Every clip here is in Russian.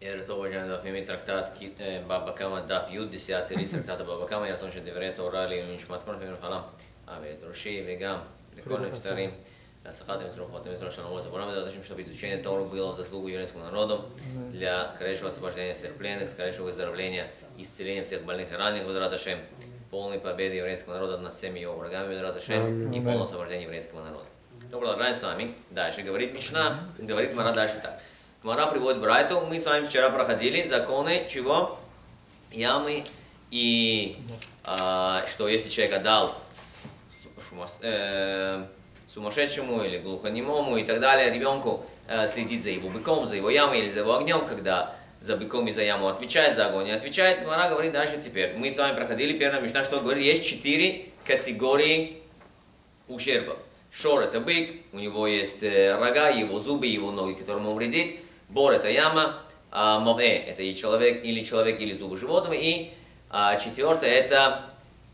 Jer-tovaġan fi mi traktat Babba Kama daf juddi si għati li traktat Babba Kama jasson xe divret orali minx ma tkun fi mħalam għabed ruxi vigam На kon iftarim Saqatim sru xotim sru xan għosa Bonam da xim xtabitu xejn Тору было в заслугу еврейскому народу для скорейшего освобождения всех пленных, скорейшего выздоровления, исцеления всех больных и раненых, Бадраташем, полной победы еврейского народа над всеми его врагами, Бадраташем, и полного освобождения еврейского народа. Ну, продолжаем с вами. Дальше говорит Мишна, говорит Мара дальше так. Мара приводит Брайту, мы с вами вчера проходили законы чего? Ямы и а, что если человек отдал э, сумасшедшему или глухонемому и так далее, ребенку э, следить за его быком, за его ямой или за его огнем, когда за быком и за яму отвечает, за огонь не отвечает. Мара говорит дальше теперь. Мы с вами проходили первая мечта, что говорит, есть четыре категории ущербов. Шор это бык, у него есть э, рога, его зубы, его ноги, которым он вредит. Бор это яма, а мове это и человек, или человек, или зубы животного. И а, четвертое это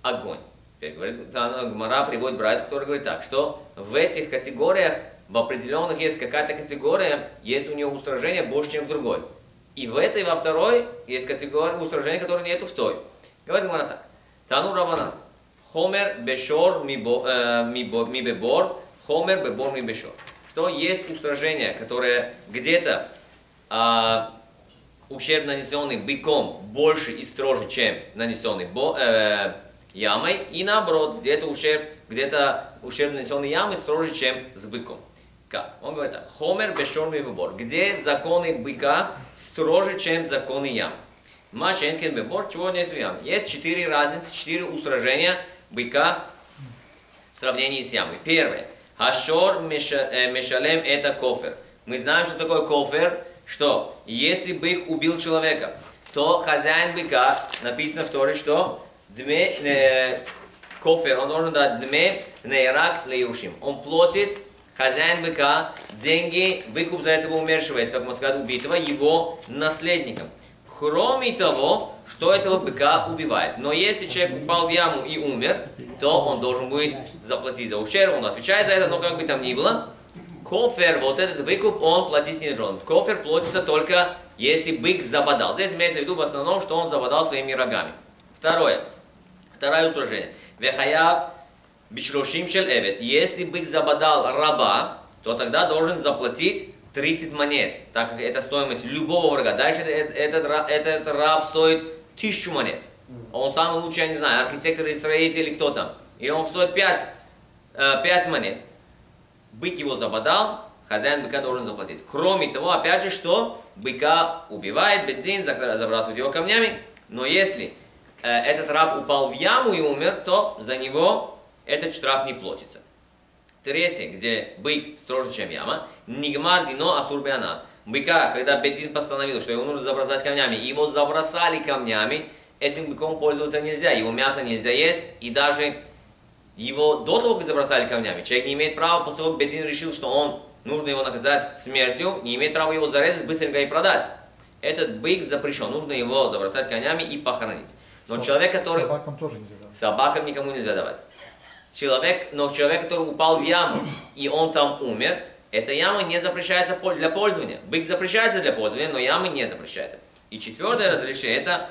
огонь. Теперь говорит, Гмара приводит брат, который говорит так, что в этих категориях, в определенных есть какая-то категория, есть у нее устражение больше, чем в другой. И в этой, во второй, есть категория устражения, которой нету в той. Говорит Гмара так. Тану Раванан. Хомер бешор ми бо- э, хомер бебор ми бешор. Что есть устражение, которое где-то ущерб, нанесенный быком, больше и строже, чем нанесенный бо- э, ямой, и наоборот, где-то ущерб, где-то ущерб, нанесенный ямой, строже, чем с быком. Как? Он говорит так, хомер бешор ми бебор, где законы быка строже, чем законы ямы. Машенкин бебор, чего нет в яме. Есть четыре разницы, четыре устражения быка в сравнении с ямой. Первое. Хашор э, мешалем это кофер. Мы знаем, что такое кофер, что если бык убил человека, то хозяин быка, написано в Торе, что дме, э, кофер, он должен дать дме нейрак леюшим. Он платит хозяин быка деньги, выкуп за этого умершего, если так можно сказать, убитого, его наследникам. Кроме того, что этого быка убивает. Но если человек упал в яму и умер, то он должен будет заплатить за ущерб, он отвечает за это, но как бы там ни было, кофер, вот этот выкуп, он платить не должен. Кофер платится только, если бык забодал. Здесь имеется в виду в основном, что он забодал своими рогами. Второе. Второе устражение. Вехаяв бишлошим шел эвет. Если бык забодал раба, то тогда должен заплатить 30 монет, так как это стоимость любого врага. Дальше этот, этот, ра- этот раб стоит 1000 монет. Он самый лучший, я не знаю, архитектор или строитель, или кто там. И он стоит 5, 5 монет. Бык его забодал, хозяин быка должен заплатить. Кроме того, опять же, что быка убивает, бензин, забрасывает его камнями. Но если э, этот раб упал в яму и умер, то за него этот штраф не платится. Третье, где бык строже, чем яма, нигмар дино асурбиана. Быка, когда Бедин постановил, что его нужно забросать камнями, его забросали камнями, этим быком пользоваться нельзя, его мясо нельзя есть, и даже его до того, как забросали камнями, человек не имеет права, после того, как Бедин решил, что он, нужно его наказать смертью, не имеет права его зарезать, быстренько и продать. Этот бык запрещен, нужно его забросать камнями и похоронить. Но Соб- человек, который... Собакам тоже нельзя давать. Собакам никому нельзя давать. Человек, но человек, который упал в яму, и он там умер, эта яма не запрещается для пользования. Бык запрещается для пользования, но ямы не запрещается. И четвертое разрешение это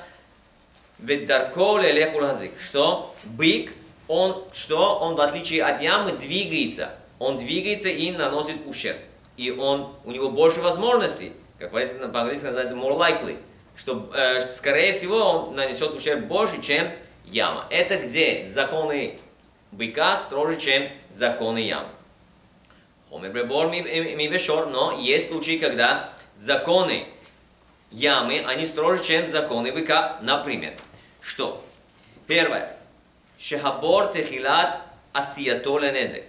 веддарколе лехулазик, что бык, он, что он в отличие от ямы двигается. Он двигается и наносит ущерб. И он, у него больше возможностей, как по-английски называется more likely, что, э, что, скорее всего он нанесет ущерб больше, чем яма. Это где законы быка строже, чем законы ямы. Хомер ми бешор, но есть случаи, когда законы ямы, они строже, чем законы быка. Например, что? Первое. Шехабор техилат асиято ленезек.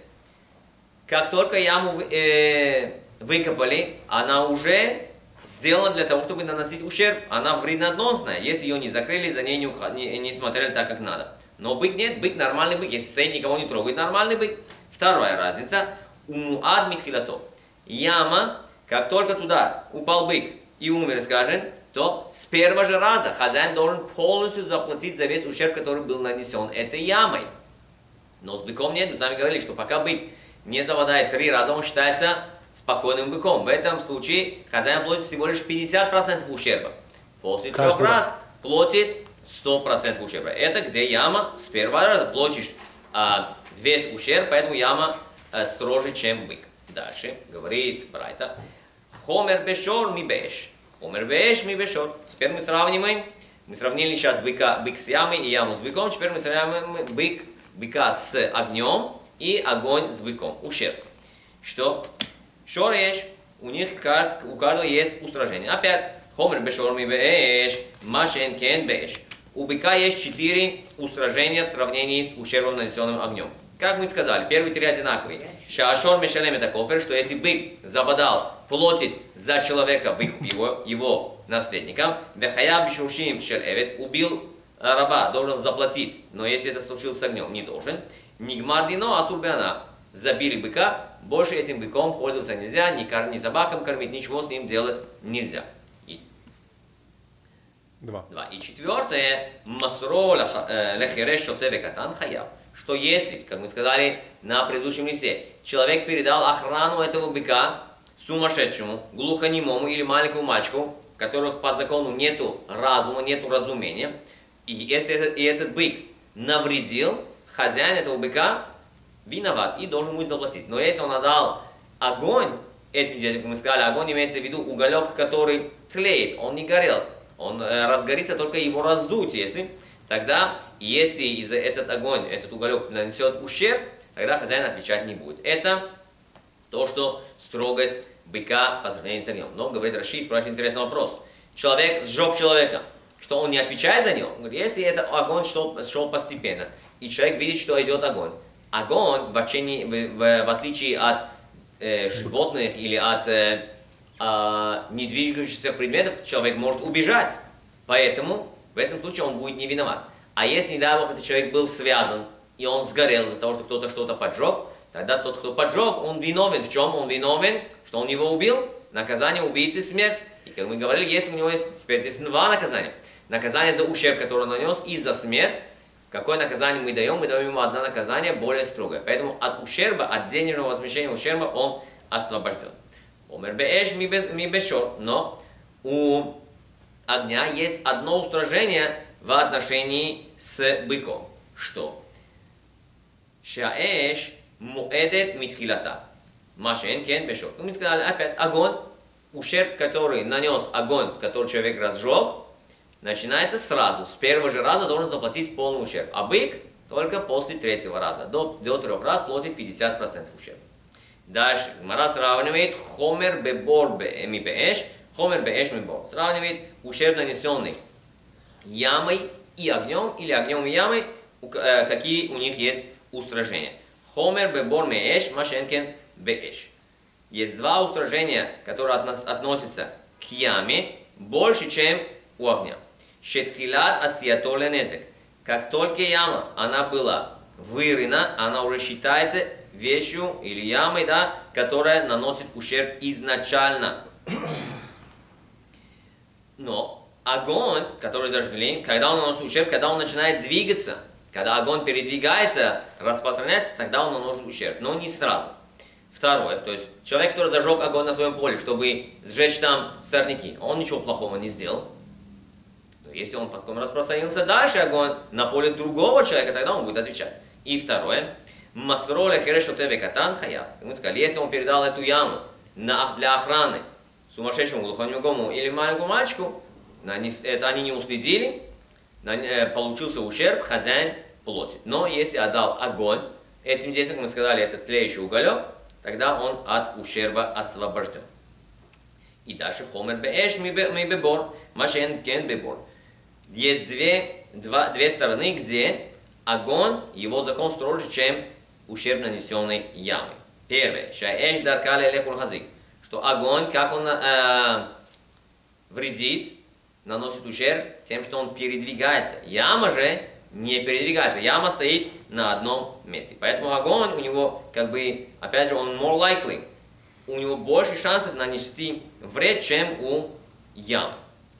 Как только яму э, выкопали, она уже сделана для того, чтобы наносить ущерб. Она вредноносная. Если ее не закрыли, за ней не, уха- не, не смотрели так, как надо. Но бык нет, бык нормальный бык. Если стоит, никого не трогает, нормальный бык. Вторая разница. Умуад михилато. Яма, как только туда упал бык и умер, скажем, то с первого же раза хозяин должен полностью заплатить за весь ущерб, который был нанесен этой ямой. Но с быком нет, мы сами говорили, что пока бык не забодает три раза, он считается спокойным быком. В этом случае хозяин платит всего лишь 50% ущерба. После трех Каждый раз платит 100% ущерба. Это где яма с первого раза платишь а, весь ущерб, поэтому яма а, строже, чем бык. Дальше говорит Брайта. Хомер бешор ми беш. Хомер беш ми бешор. Теперь мы сравниваем. Мы сравнили сейчас быка, бык с ямой и яму с быком. Теперь мы сравниваем бык, быка с огнем и огонь с быком. Ущерб. Что? Шореш, у них у каждого есть устражение. Опять, хомер бешор ми беш, машен кен беш. У быка есть четыре устражения в сравнении с ущербом, нанесенным огнем. Как мы сказали, первые три одинаковые. Шашор Мишелем это кофер, что если бык забодал, платит за человека, его, его наследникам, Бехая Бишушим Шел Эвет, убил раба, должен заплатить, но если это случилось с огнем, не должен. Нигмар Дино Асурбиана, забили быка, больше этим быком пользоваться нельзя, ни, кор, ни собакам кормить, ничего с ним делать нельзя. И... Два. Два. И четвертое, масро лехереш шотеве катан хаяб что если, как мы сказали на предыдущем листе, человек передал охрану этого быка сумасшедшему, глухонемому или маленькому мальчику, которых по закону нету разума, нету разумения, и если этот, и этот бык навредил, хозяин этого быка виноват и должен будет заплатить. Но если он отдал огонь этим детям, как мы сказали, огонь имеется в виду уголек, который тлеет, он не горел, он э, разгорится только его раздуть, если тогда если из этот огонь, этот уголек нанесет ущерб, тогда хозяин отвечать не будет. Это то, что строгость быка по сравнению с огнем. Но, говорит Раши, спрашивает интересный вопрос. Человек сжег человека, что он не отвечает за него? Он говорит, если это огонь шел, шел постепенно, и человек видит, что идет огонь, огонь, в, отличие, в, в, в отличие от э, животных или от э, э, недвигающихся предметов, человек может убежать. Поэтому в этом случае он будет не виноват. А если, не дай Бог, этот человек был связан, и он сгорел из-за того, что кто-то что-то поджег, тогда тот, кто поджег, он виновен. В чем он виновен? Что он его убил? Наказание убийцы смерть. И как мы говорили, есть у него есть теперь здесь два наказания. Наказание за ущерб, который он нанес, и за смерть. Какое наказание мы даем? Мы даем ему одно наказание более строгое. Поэтому от ущерба, от денежного возмещения ущерба он освобожден. Хомер беэш ми бешор. Но у огня есть одно устражение, в отношении с быком. Что? Шаэш муэдет митхилата. Машен кен бешок. Мы сказали опять огонь, ущерб, который нанес огонь, который человек разжег, начинается сразу. С первого же раза должен заплатить полный ущерб. А бык только после третьего раза. До, до трех раз платит 50% ущерба. Дальше. Мара сравнивает хомер бебор ми беэш, хомер беэш ми бор. Сравнивает ущерб нанесенный ямой и огнем, или огнем и ямой, какие у них есть устражения. Хомер бебор меэш, машенкен беэш. Есть два устражения, которые относятся к яме больше, чем у огня. Шетхилат асиатоле незек. Как только яма, она была вырына, она уже считается вещью или ямой, да, которая наносит ущерб изначально. Но огонь, который зажгли, когда он наносит ущерб, когда он начинает двигаться, когда огонь передвигается, распространяется, тогда он наносит ущерб, но не сразу. Второе, то есть человек, который зажег огонь на своем поле, чтобы сжечь там сорняки, он ничего плохого не сделал. Но если он потом распространился дальше огонь на поле другого человека, тогда он будет отвечать. И второе, масроля херешу тебе катан хаяв. Мы сказали, если он передал эту яму для охраны сумасшедшему глухонемому или маленькому мальчику, это они не уследили, э, получился ущерб, хозяин платит. Но если отдал огонь, этим детям, мы сказали, это тлеющий уголек, тогда он от ущерба освобожден. И дальше хомер беэш ми бебор, машен кен бебор. Есть две, два, две стороны, где огонь, его закон строже, чем ущерб, нанесенный ямой. Первое, шаэш даркале лехур хазик, что огонь, как он э, вредит, наносит ущерб тем, что он передвигается. Яма же не передвигается. Яма стоит на одном месте. Поэтому огонь у него, как бы, опять же, он more likely. У него больше шансов нанести вред, чем у ямы.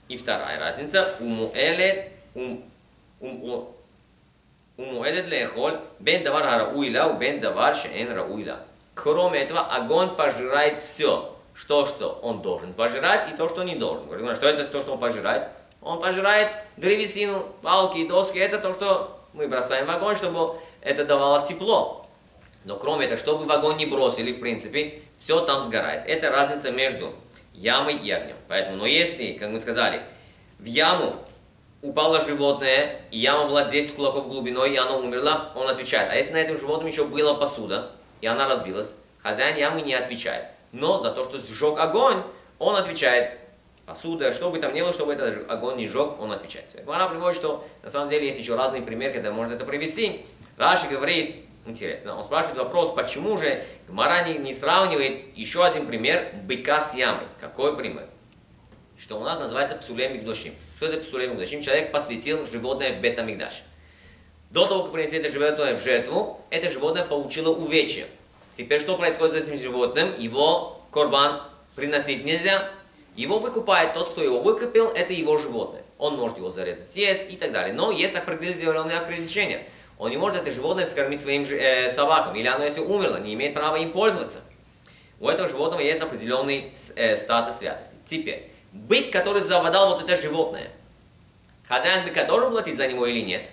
И вторая разница, у муэлет, у, у, муэлет лехоль, бен давар харауила, у бен давар шеэн рауила. Кроме этого, огонь пожирает все. Что, что он должен пожирать и то, что не должен. Что это то, что он пожирает? Он пожирает древесину, палки, доски. Это то, что мы бросаем в огонь, чтобы это давало тепло. Но кроме этого, чтобы в огонь не бросили, в принципе, все там сгорает. Это разница между ямой и огнем. Поэтому, но если, как мы сказали, в яму упало животное, и яма была 10 кулаков глубиной, и оно умерло, он отвечает. А если на этом животном еще была посуда, и она разбилась, хозяин ямы не отвечает. Но за то, что сжег огонь, он отвечает. Посуда, что бы там ни было, чтобы этот огонь не сжег, он отвечает. Она приводит, что на самом деле есть еще разные примеры, когда можно это привести. Раши говорит, интересно, он спрашивает вопрос, почему же Гмара не, не сравнивает еще один пример быка с ямой. Какой пример? Что у нас называется псулем мигдошим. Что это псулем мигдошим? Человек посвятил животное в бета-мигдаш. До того, как принесли это животное в жертву, это животное получило увечье. Теперь что происходит с этим животным? Его корбан приносить нельзя. Его выкупает тот, кто его выкупил, это его животное. Он может его зарезать, съесть и так далее. Но есть определенные ограничения. Он не может это животное скормить своим э, собакам. Или оно, если умерло, не имеет права им пользоваться. У этого животного есть определенный э, статус святости. Теперь, бык, который заводал вот это животное, хозяин быка должен платить за него или нет?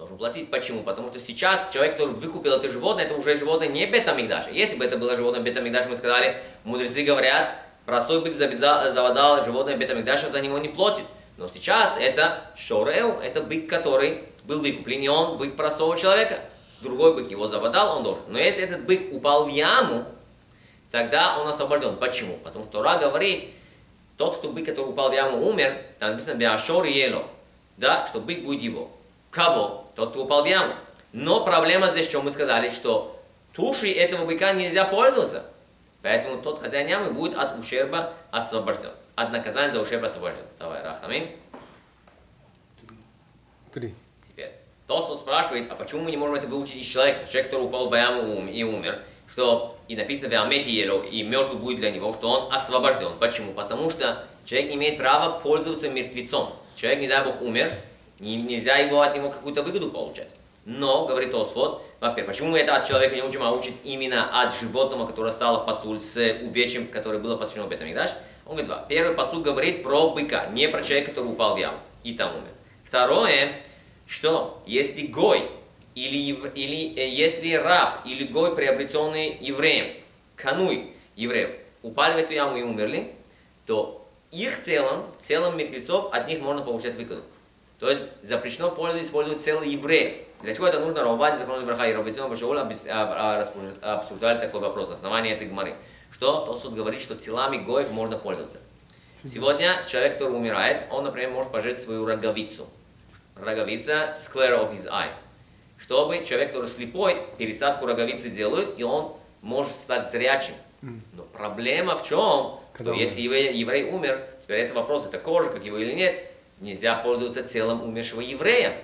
Должен платить. Почему? Потому что сейчас человек, который выкупил это животное, это уже животное не бета-мигдаша. Если бы это было животное бета-мигдаша, мы сказали, мудрецы говорят, простой бык заводал животное бета-мигдаша, за него не платит. Но сейчас это шореу, это бык, который был выкуплен, и он бык простого человека. Другой бык его заводал, он должен. Но если этот бык упал в яму, тогда он освобожден. Почему? Потому что Тора говорит, тот, кто бык, который упал в яму, умер, там написано «Беашор ело», да, что бык будет его. Кого? Тот, кто упал в яму. Но проблема здесь, что мы сказали, что тушей этого быка нельзя пользоваться. Поэтому тот хозяин ямы будет от ущерба освобожден. От наказания за ущерб освобожден. Давай, рахамин. Три. Теперь. Тот, спрашивает, а почему мы не можем это выучить из человека, человек, который упал в яму и умер, что и написано в Амете Ело, и мертвый будет для него, что он освобожден. Почему? Потому что человек не имеет права пользоваться мертвецом. Человек, не дай Бог, умер, нельзя его от него какую-то выгоду получать. Но, говорит Освод, во-первых, почему мы это от человека не учим, а учит именно от животного, которое стало посуль с увечьем, которое было посвящено Бетамикдаш? Он говорит, два. Первый посуд говорит про быка, не про человека, который упал в яму и там умер. Второе, что если гой, или, или э, если раб, или гой, приобретенный евреем, кануй евреев, упали в эту яму и умерли, то их целом, целом мертвецов, от них можно получать выгоду. То есть запрещено пользоваться использовать целый еврей. Для чего это нужно? Равбади, Захрон Верха и Равбатион Башаул обсуждали такой вопрос на основании этой гмары. Что Тосуд говорит, что телами гоев можно пользоваться. Сегодня человек, который умирает, он, например, может пожить свою роговицу. Роговица, sclera of his eye. Чтобы человек, который слепой, пересадку роговицы делают, и он может стать зрячим. Но проблема в чем? Что если еврей, еврей умер, теперь это вопрос, это кожа, как его или нет, нельзя пользоваться телом умершего еврея.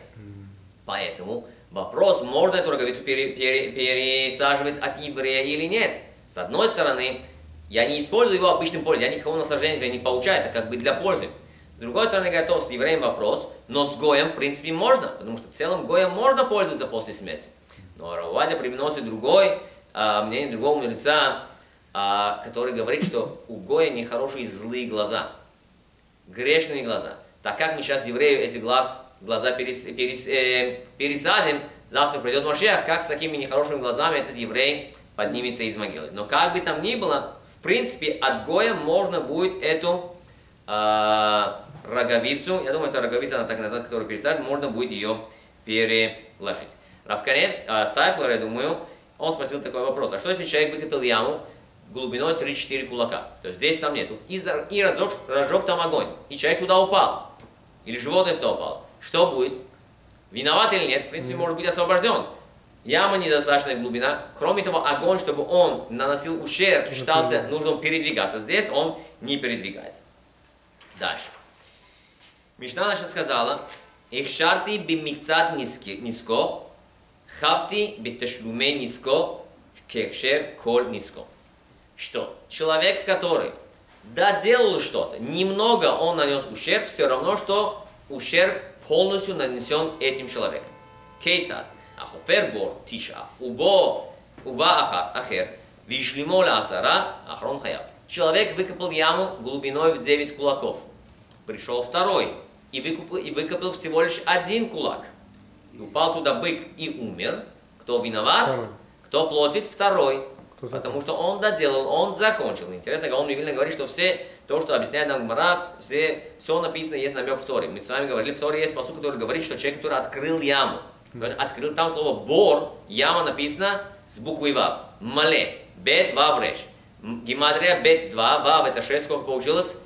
Поэтому вопрос, можно эту роговицу пере, пере, пересаживать от еврея или нет. С одной стороны, я не использую его обычным пользой, я никакого наслаждения не получаю, это как бы для пользы. С другой стороны, готов с евреем вопрос, но с Гоем, в принципе, можно, потому что целым Гоем можно пользоваться после смерти. Но Равадя приносит другой, а, мнение другого мудреца, а, который говорит, что у Гоя нехорошие злые глаза, грешные глаза. Так как мы сейчас еврею эти глаз, глаза перес, перес, э, пересадим, завтра придет Машех, как с такими нехорошими глазами этот еврей поднимется из могилы. Но как бы там ни было, в принципе, от Гоя можно будет эту э, роговицу, я думаю, это роговица, она так называется, которую переставить, можно будет ее переложить. Равкарев, э, Стайплер, я думаю, он спросил такой вопрос, а что если человек выкопил яму, глубиной 3-4 кулака, то есть здесь там нету, и, и разжег, разжег там огонь, и человек туда упал, или животное упало, что будет? Виноват или нет? В принципе, mm. может быть освобожден. Яма недостаточная глубина. Кроме того, огонь, чтобы он наносил ущерб, считался, нужно передвигаться. Здесь он не передвигается. Дальше. Мишна наша сказала, их шарти би микцат низко, хавти би тешлуме низко, кекшер коль низко. Что? Человек, который доделал что-то, немного он нанес ущерб, все равно, что ущерб полностью нанесен этим человеком. Кейцат, ахофер бор тиша, убо Ува ахер, вишлимо асара, ахрон хаяв. Человек выкопал яму глубиной в 9 кулаков. Пришел второй и выкопал, и выкопал всего лишь один кулак. И упал туда бык и умер. Кто виноват? Кто платит? Второй. Кто Потому что он доделал, он закончил. Интересно, он Вильна говорит, что все, то, что объясняет нам Гмара, все, все написано, есть намек в Торе. Мы с вами говорили, в Торе есть посуд, который говорит, что человек, который открыл яму, есть открыл там слово бор, яма написано с буквой вав. Мале, бет, вав, реш. Гематрия бет 2, вав это 6, сколько получилось?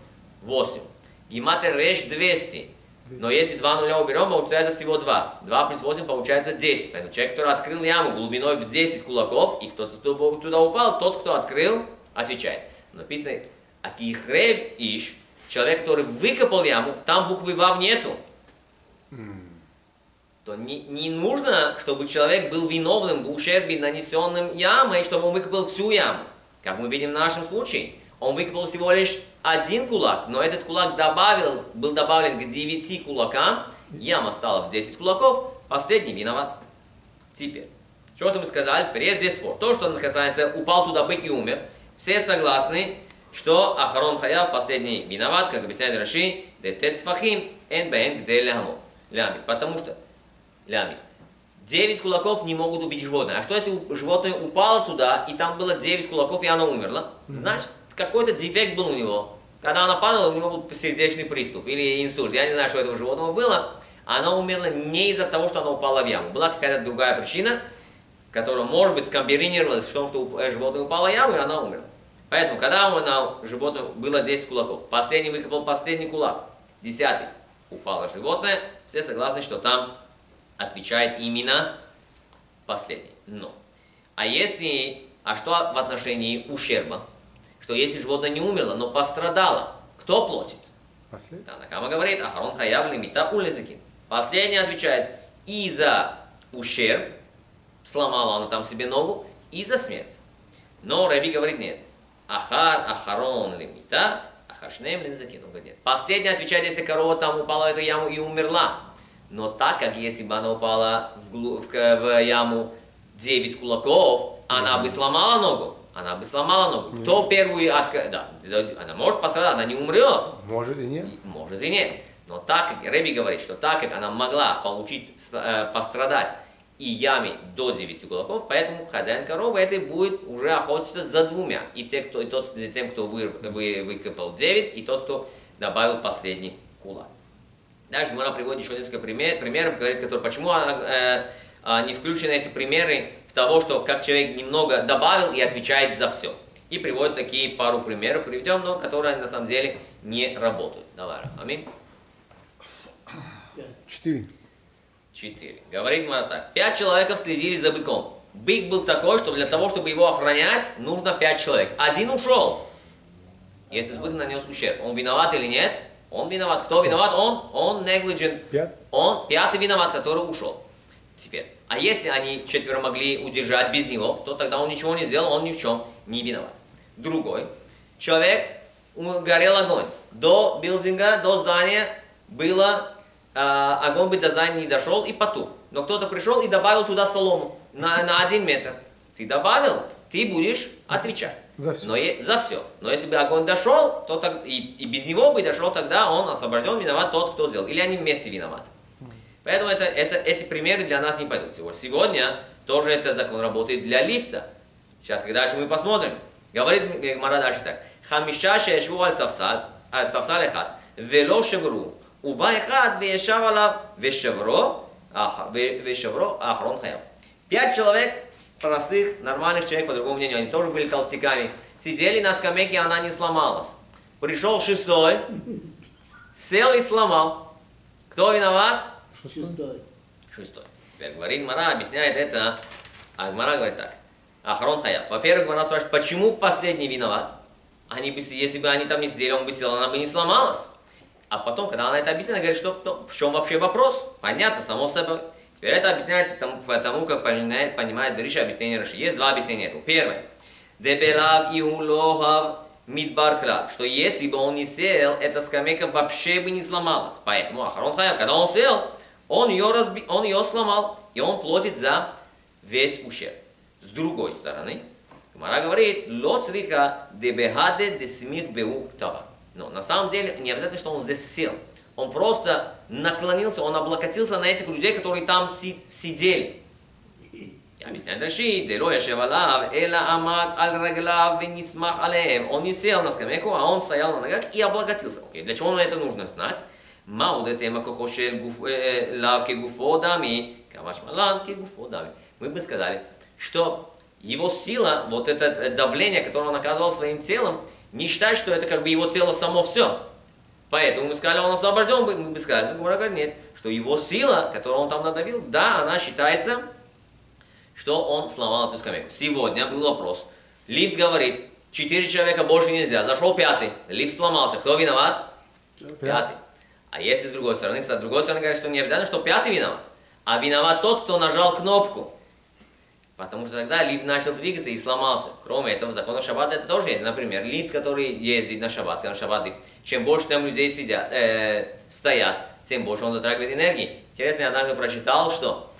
8. Гематрия реш 200. Но если два нуля уберем, получается всего 2. 2 плюс 8 получается 10. Поэтому человек, который открыл яму глубиной в 10 кулаков, и кто-то туда- туда упал, тот, кто открыл, отвечает. Написано, акихрев иш, человек, который выкопал яму, там буквы вав нету. То не, не нужно, чтобы человек был виновным в ущербе, нанесенным ямой, чтобы он выкопал всю яму. Как мы видим в нашем случае. Он выкопал всего лишь один кулак, но этот кулак добавил, был добавлен к 9 кулакам, яма стала в 10 кулаков, последний виноват. Теперь, что-то мы сказали, теперь есть здесь спор. То, что касается, упал туда бык и умер, все согласны, что Ахарон Хаяв последний виноват, как объясняет Раши, детет фахим, эн бэм где лямо. Потому что, лями, Девять кулаков не могут убить животное. А что если животное упало туда, и там было 9 кулаков, и оно умерло? Значит, какой-то дефект был у него. Когда она падала, у него был сердечный приступ или инсульт. Я не знаю, что у этого животного было. Оно умерло не из-за того, что оно упало в яму. Была какая-то другая причина, которая, может быть, скомбинировалась в том, что э, животное упало в яму, и она умерла. Поэтому, когда у на животное было 10 кулаков, последний выкопал последний кулак, десятый, упало животное, все согласны, что там отвечает именно последний. Но. А если, а что в отношении ущерба? Что если животное не умерло, но пострадало, кто платит? Последний. Танакама говорит, Ахарон хаяв лимита улизакин. Последний отвечает, и за ущерб, сломала она там себе ногу, и за смерть. Но Раби говорит, нет. Ахар, Ахарон лимита, Ахашнем линзакин. Он говорит, нет. Последний отвечает, если корова там упала в эту яму и умерла. Но так как если бы она упала в, глу- в, в яму 9 кулаков, она бы сломала ногу. Она бы сломала ногу. Кто первый открыл? Да, она может пострадать, она не умрет. Может и нет. Может и нет. Но так как Рэби говорит, что так как она могла получить, э, пострадать и яме до 9 кулаков, поэтому хозяин коровы это будет уже охотиться за двумя. И, те, кто, и тот, за тем, кто вы, вы- выкопал 9, и тот, кто добавил последний кулак. Дальше Гмара приводит еще несколько пример, примеров, говорит, который, почему э, а, не включены эти примеры в того, что как человек немного добавил и отвечает за все. И приводит такие пару примеров, приведем, но которые на самом деле не работают. Давай, Амин. Четыре. Четыре. Говорит Гмара так. Пять человеков следили за быком. Бык был такой, что для того, чтобы его охранять, нужно пять человек. Один ушел. И этот бык нанес ущерб. Он виноват или нет? Он виноват. Кто виноват? Он. Он negligent. Пять. Он пятый виноват, который ушел. Теперь, а если они четверо могли удержать без него, то тогда он ничего не сделал, он ни в чем не виноват. Другой человек, горел огонь. До билдинга, до здания было, а, огонь бы до здания не дошел и потух. Но кто-то пришел и добавил туда солому на, на один метр. Ты добавил, ты будешь отвечать. За всё. Но е- за все. Но если бы огонь дошел, то так, и, и без него бы дошел, тогда он освобожден, виноват тот, кто сделал. Или они вместе виноваты. Поэтому это, это, эти примеры для нас не пойдут. Сегодня, тоже этот закон работает для лифта. Сейчас, когда дальше мы посмотрим. Говорит Гмара дальше так. Хамиша шешву аль савсал, аль савсал эхад, вело шевру, ува эхад вешав алав, вешевро, вешевро ахрон хаям. Пять человек, простых, нормальных человек, по другому мнению, они тоже были толстяками, сидели на скамейке, она не сломалась. Пришел шестой, сел и сломал. Кто виноват? Шестой. Шестой. Теперь говорит Мара, объясняет это, а Мара говорит так. Ахрон Хаяв. Во-первых, Мара спрашивает, почему последний виноват? Они бы, если бы они там не сидели, он бы сел, она бы не сломалась. А потом, когда она это объясняет, говорит, что то, в чем вообще вопрос? Понятно, само собой. Теперь это объясняется тому, тому как понимает, понимает Дриша объяснение Раши. Есть два объяснения этому. Первое. Дебелав и улохав мидбар клал. Что если бы он не сел, эта скамейка вообще бы не сломалась. Поэтому Ахарон Хаяв, когда он сел, он ее, разби... он ее сломал, и он платит за весь ущерб. С другой стороны, Мара говорит, лоцрика дебехаде десмих беух тава. Но на самом деле не обязательно, что он здесь сел. Он просто наклонился, он облокотился на этих людей, которые там сидели. Я объясняю дальше, дело яшевалав, эла амад аль раглав венисмах алеем. Он не сел на скамейку, а он стоял на ногах и облокотился. Окей, для чего нам это нужно знать? מהו דתמה כוחו של גוף, לה כגופו дами, כמשמע כגופו дами. Мы бы сказали, что его сила, вот это давление, которое он оказывал своим телом, не считать, что это как бы его тело само все. Поэтому мы сказали, он освобожден, мы бы сказали, Гумара говорит, нет, что его сила, которую он там надавил, да, она считается, что он сломал эту скамейку. Сегодня был вопрос. Лифт говорит, четыре человека больше нельзя, зашел пятый, лифт сломался, кто виноват? Пятый. А если с другой стороны, с другой стороны говорят, что не обязательно, что пятый виноват, а виноват тот, кто нажал кнопку. Потому что тогда лифт начал двигаться и сломался. Кроме этого, в законах шаббата это тоже есть. Например, лифт, который ездит на шаббат, на шаббат лифт, чем больше там людей сидят, э, стоят, тем больше он затрагивает энергии. Интересно, я однажды прочитал, что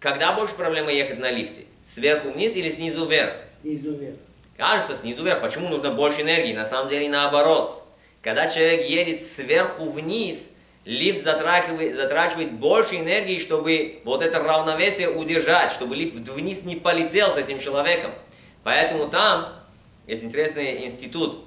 когда больше проблема ехать на лифте? Сверху вниз или снизу вверх? Снизу вверх. Кажется, снизу вверх. Почему нужно больше энергии? На самом деле наоборот. Когда человек едет сверху вниз, лифт затрачивает, затрачивает больше энергии, чтобы вот это равновесие удержать, чтобы лифт вниз не полетел с этим человеком. Поэтому там есть интересный институт,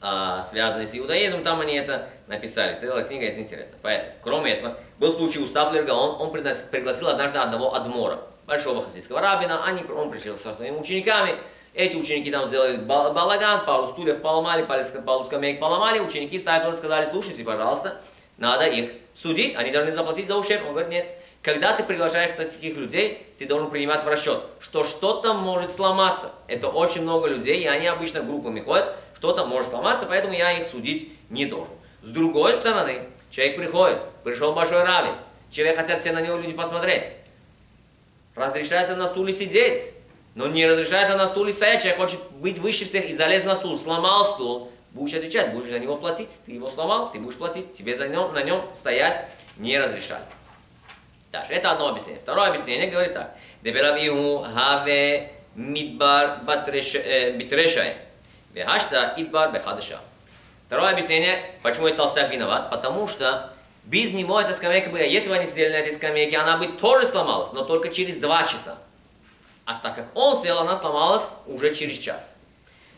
а, связанный с иудаизмом, там они это написали. Целая книга есть интересная. Поэтому, кроме этого, был случай у Стаплерга, он, он пригласил однажды одного адмора, большого хасидского рабина, они, он пришел со своими учениками, эти ученики там сделали балаган, пару стульев поломали, пару скамеек поломали. Ученики Стайпера сказали, слушайте, пожалуйста, надо их судить, они должны заплатить за ущерб. Он говорит, нет. Когда ты приглашаешь таких людей, ты должен принимать в расчет, что что-то может сломаться. Это очень много людей, и они обычно группами ходят, что-то может сломаться, поэтому я их судить не должен. С другой стороны, человек приходит, пришел большой равен, человек хотят все на него люди посмотреть. Разрешается на стуле сидеть. Но не разрешается на стуле стоять, человек хочет быть выше всех и залез на стул, сломал стул, будешь отвечать, будешь за него платить, ты его сломал, ты будешь платить, тебе за нем, на нем стоять не разрешали. Дальше, это одно объяснение. Второе объяснение говорит так. Деберавиу хаве мидбар битрешай. Вехашта идбар бехадыша. Второе объяснение, почему этот толстяк виноват, потому что без него эта скамейка бы, если бы они сидели на этой скамейке, она бы тоже сломалась, но только через два часа. А так как он сел, она сломалась уже через час.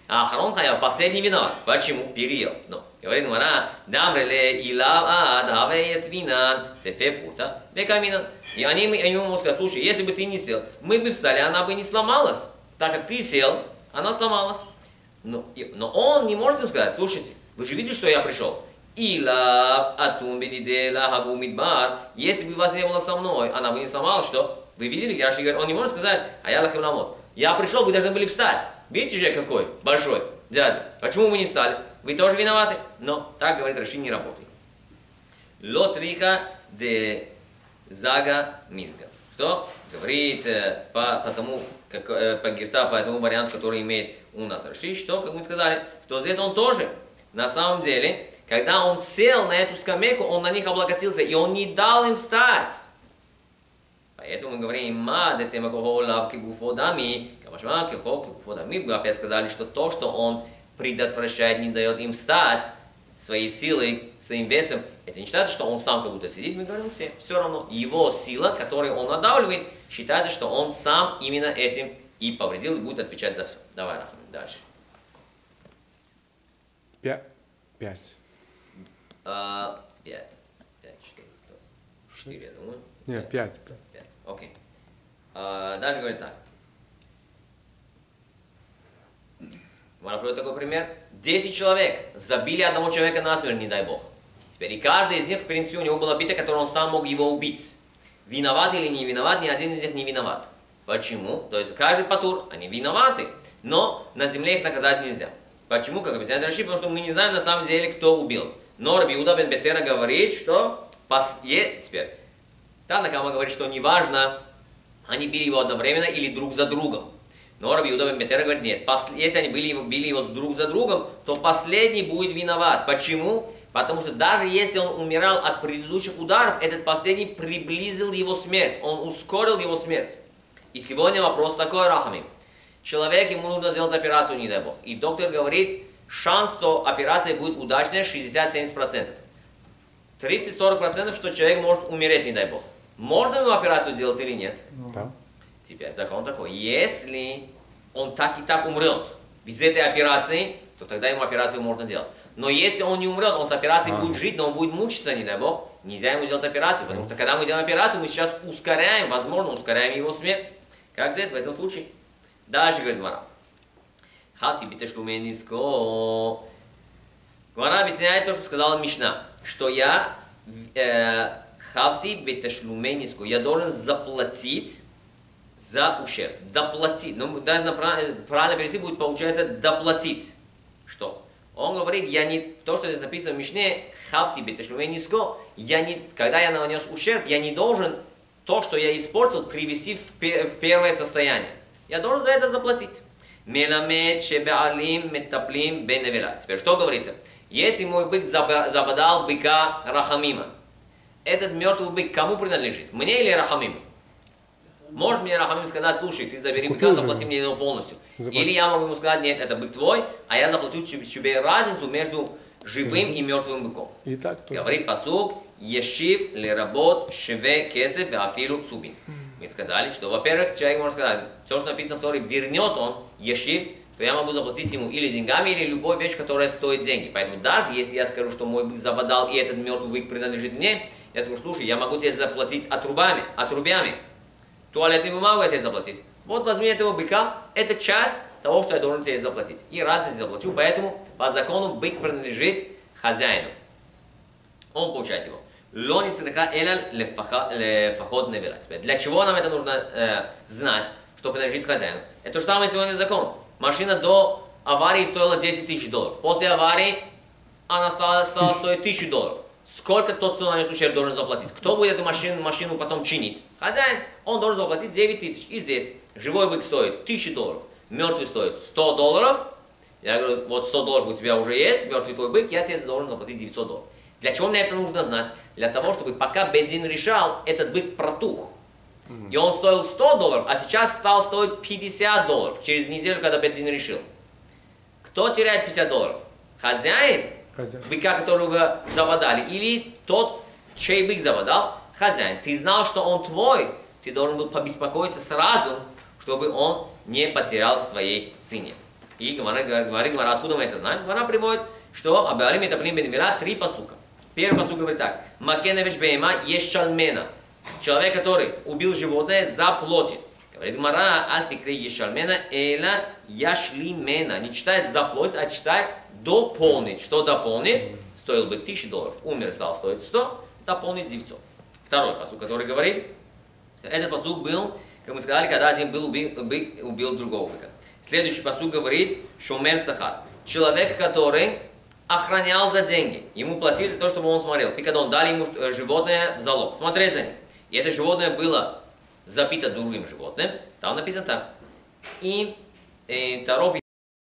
А Харон Хаяв последний виноват. Почему? Переел. Но, говорит Мара, дамреле илав а давеет винан, тефе пута, векаминан. И они, ему сказать, слушай, если бы ты не сел, мы бы встали, она бы не сломалась. Так как ты сел, она сломалась. Но, но он не может им сказать, слушайте, вы же видели, что я пришел? Ила атум бедидела хаву мидбар. Если бы вас не было со мной, она бы не сломалась, что? Вы видели? Раши говорит, он не может сказать, а я лахим ламот. Я пришел, вы должны были встать. Видите же, какой большой дядя. Почему вы не встали? Вы тоже виноваты. Но так, говорит Раши, не работает. Лот риха де зага мизга. Что? Говорит э, по, по тому, как, э, по герца, по этому варианту, который имеет у нас Раши, что, как мы сказали, что здесь он тоже, на самом деле, когда он сел на эту скамейку, он на них облокотился, и он не дал им встать. Поэтому мы говорим, ма детема лав кигуфо дами, кавашма кихо кигуфо дами. Мы опять сказали, что то, что он предотвращает, не дает им встать своей силой, своим весом, это не считается, что он сам как будто сидит, мы говорим все, все равно его сила, которую он надавливает, считается, что он сам именно этим и повредил, и будет отвечать за все. Давай, Рахам, дальше. Пять. Пять. А, пять. Пять, четыре. Четыре, я думаю. Нет, пять. Пять. Окей. А, даже говорит так. Можно приводить такой пример. Десять человек забили одного человека на смерть, не дай бог. Теперь и каждый из них, в принципе, у него была бита, которую он сам мог его убить. Виноват или не виноват, ни один из них не виноват. Почему? То есть каждый патур, они виноваты, но на земле их наказать нельзя. Почему? Как объясняет Раши, потому что мы не знаем на самом деле, кто убил. Но Раби Уда бен Бетера говорит, что пос... е... теперь Танакама говорит, что неважно, они били его одновременно или друг за другом. Но Раби Юда Бетера говорит, нет, пос... если они били его, били его друг за другом, то последний будет виноват. Почему? Потому что даже если он умирал от предыдущих ударов, этот последний приблизил его смерть, он ускорил его смерть. И сегодня вопрос такой, Рахамим. Человек, ему нужно сделать операцию, не дай бог. И доктор говорит, шанс, что операция будет удачная 60-70%. 30-40%, что человек может умереть, не дай бог. Можно ему операцию делать или нет? Да. Теперь закон такой. Если он так и так умрет без этой операции, то тогда ему операцию можно делать. Но если он не умрет, он с операцией А. будет жить, но он будет мучиться, не дай бог, нельзя ему делать операцию, потому что когда мы делаем операцию, мы сейчас ускоряем, возможно, ускоряем его смерть. Как здесь, в этом случае. Дальше говорит Мара. Хати битешлумениско. Гмара объясняет то, что сказала Мишна, что я э, хавти бетешлумениско, я должен заплатить за ущерб. Доплатить. Ну, да, на прав- правильно перевести будет, получается, доплатить. Что? Он говорит, я не, то, что здесь написано в Мишне, хавти бетешлумениско, я не, когда я нанес ущерб, я не должен то, что я испортил, привести в, в первое состояние. Я должен за это заплатить. Меламед шебеалим метаплим беневера. Теперь что говорится? Если мой бык забодал быка Рахамима, этот мертвый бык кому принадлежит? Мне или Рахамиму? Может мне Рахамим сказать, слушай, ты забери быка, заплати мне его полностью. Заплати. Или я могу ему сказать, нет, это бык твой, а я заплачу тебе, разницу между живым и мертвым быком. И так тоже. Говорит посук, ешив леработ шеве кесев афилу субин. Мы сказали, что, во-первых, человек может сказать, то, что написано в Торе, вернет он ешив, то я могу заплатить ему или деньгами, или любой вещь, которая стоит деньги. Поэтому даже если я скажу, что мой бык забодал, и этот мертвый бык принадлежит мне, я скажу, слушай, я могу тебе заплатить отрубами, отрубями. Туалетную бумагу я тебе заплатить. Вот возьми этого быка, это часть того, что я должен тебе заплатить. И раз я заплачу, поэтому по закону бык принадлежит хозяину. Он получает его. Лони среха эля лефахот невера. Для чего нам это нужно э, знать, что принадлежит хозяину? Это то же самое сегодня закон. Машина до аварии стоила 10 тысяч долларов. После аварии она стала, стала стоить 1000 долларов. Сколько тот, кто нанес ущерб, должен заплатить? Кто будет эту машину, машину потом чинить? Хозяин. Он должен заплатить 9 тысяч. И здесь живой бык стоит 1000 долларов, мертвый стоит 100 долларов. Я говорю, вот 100 долларов у тебя уже есть, мертвый твой бык, я тебе должен заплатить 900 долларов. Для чего мне это нужно знать? Для того, чтобы пока Бедин решал, этот бык протух. И он стоил 100 долларов, а сейчас стал стоить 50 долларов через неделю, когда Бедин решил. Кто теряет 50 долларов? Хозяин Хозяин. быка, которого забодали, или тот, чей бык забодал, хозяин. Ты знал, что он твой, ты должен был побеспокоиться сразу, чтобы он не потерял своей цене. И говорит, говорит Гмара, откуда мы это знаем? Гмара приводит, что Абиалим это Плим Бенвера три посука. Первый посук говорит так. Макеневич Бейма есть шальмена. Человек, который убил животное, заплатит. Говорит Гмара, аль тикре ешальмена, эла яшлимена. Не читай заплатит, а читай дополнить. Что дополнить? Стоил бы 1000 долларов. Умер, стал стоить 100, дополнить 900. Второй посук, который говорит, этот посук был, как мы сказали, когда один был убил, бык убил другого быка. Следующий посук говорит, шумер сахар. Человек, который охранял за деньги. Ему платили за то, чтобы он смотрел. Пикадон дали ему э, животное в залог. Смотреть за ним. И это животное было забито другим животным. Там написано так. И э, Таров